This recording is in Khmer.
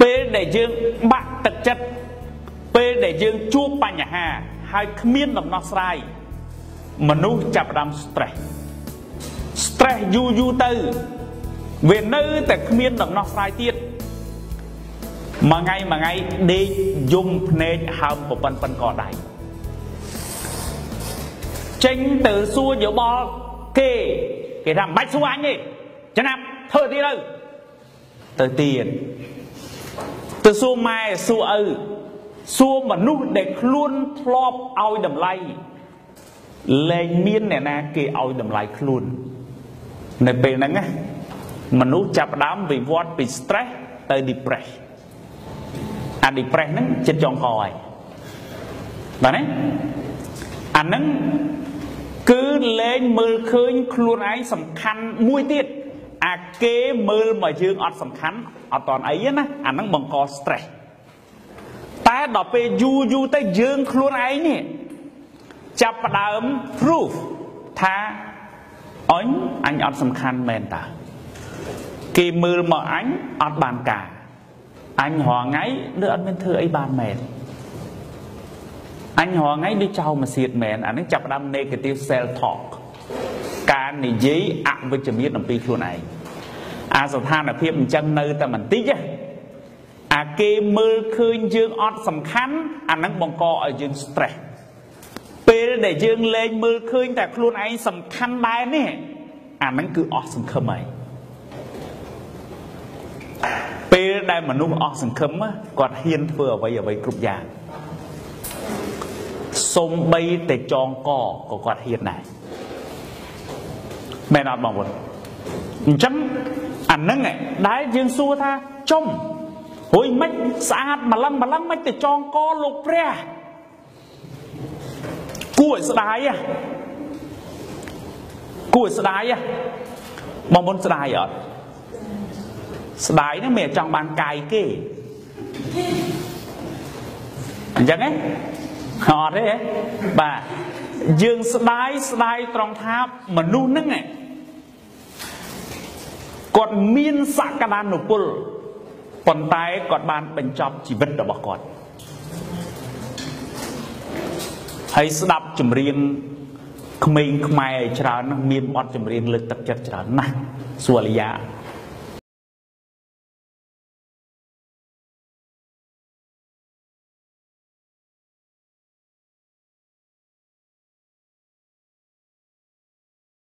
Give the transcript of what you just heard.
ពេលដែលយើងបាក់ទឹកចិត្តពេលដែលយើងជួបបញ្ហា ហើយគ្មានដំណោះស្រាយមនុស្សចាប់ផ្ដើម stress stress យូរយូរទៅវានៅតែគ្មានដំណោះស្រាយទៀតមួយថ្ងៃមួយថ្ងៃដេកយំភ្នែកហើមប្រប៉ិនប៉ិនកដៃចេញទៅសួរយោបល់គេគេថាមិនបាច់សួរអញទេចំណាប់ធ្វើទៀតទៅទៅទៀត ទៅសួរម៉ែសួរឪសួរមនុស្សដែលខ្លួនធ្លាប់ឲ្យតម្លៃលែងមានអ្នកណាគេឲ្យតម្លៃខ្លួន នៅពេលហ្នឹងណាមនុស្សចាប់ផ្ដើមវិវត្តពី stress ទៅ depress អា depress ហ្នឹងចិត្តចងកហើយបាទណាអាហ្នឹងគឺលែងមើលឃើញខ្លួនឯងសំខាន់មួយទៀត អាគេមើលមកយើងអត់សំខាន់អត់តន់អីណាអាហ្នឹងបង្ក stress តែដល់ពេលយូរយូរទៅយើងខ្លួនឯងនេះចាប់ផ្ដើម proof ថាអញអញអត់សំខាន់មែនតាគេមើលមកអញអត់បានការអញរងថ្ងៃដូចអត់មានធ្វើអីបានមែនអញរងថ្ងៃដូចចោលមកសៀតមែនអានេះចាប់ផ្ដើម negative self talk ការនិយាយអវិជ្ជមានអំពីខ្លួនឯងអាស្ថានភាពអញ្ចឹងនៅតែបន្តិចអាគេមើលឃើញយើងអត់សំខាន់អានឹងបង្កឲ្យយើង stress ពេលដែលយើងលែងមើលឃើញតែខ្លួនឯងសំខាន់ដែរនេះអានឹងគឺអស់សង្ឃឹមហើយពេលដែលមនុស្សអស់សង្ឃឹមគាត់ហ៊ានធ្វើអ្វីអ្វីគ្រប់យ៉ាងសំបីតែចងកក៏គាត់ហ៊ានដែរ មែនអត់បងប្អូនអញ្ចឹងអានឹងដែលយើងសួរថាចុំហួយមិនស្អាតម្លឹងម្លឹងមិនទៅចងកលោកព្រះគួរឲ្យស្ដាយគួរឲ្យស្ដាយបងប្អូនស្ដាយអត់ស្ដាយហ្នឹងមិនចង់បានកាយគេអញ្ចឹងហ៎អត់ទេបាទ យើងស្ដាយស្ដាយត្រង់ថាមនុស្សហ្នឹងគាត់មានសក្តានុពលប៉ុន្តែគាត់បានបញ្ចប់ជីវិតរបស់គាត់ហើយស្ដាប់ចម្រៀងក្មេងខ្មែរច្រើន មានបទចម្រៀងលើកទឹកចិត្តច្រើនណាស់សុវលយា